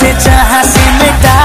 से चाह से मिटा